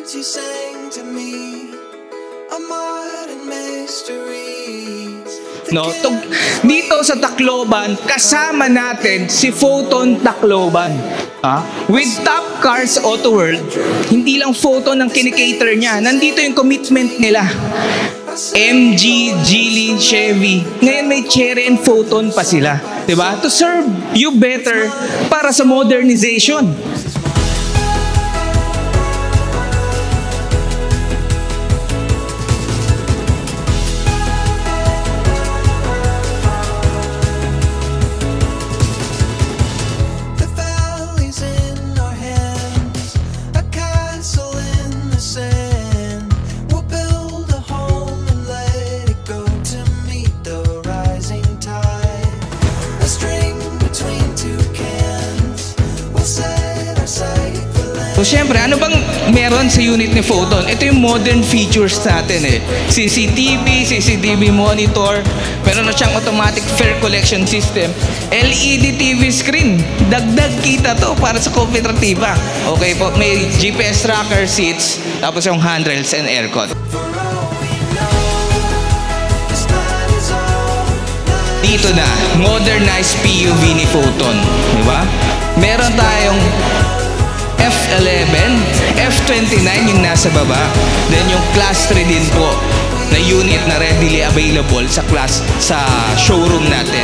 words you sang to me, a modern mystery. No, tug, dito sa Tacloban, kasama natin si Photon Tacloban. Ah, with Top Cars Auto World, hindi lang photo ng kinikater niya, nandito yung commitment nila. MG, Geely, Chevy. Ngayon may Cherry and Photon pa sila. 'di ba? To serve you better para sa modernization. So syempre, ano bang meron sa unit ni Photon? Ito yung modern features natin eh. CCTV, CCTV monitor, meron na siyang automatic fare collection system, LED TV screen. Dagdag kita to para sa kooperatiba. Okay po, may GPS tracker seats, tapos yung handrails and aircon. Dito na, modernized PUV ni Photon. Di ba? Meron tayong F11, F29 yung nasa baba. Then yung Class 3 din po na unit na readily available sa class sa showroom natin.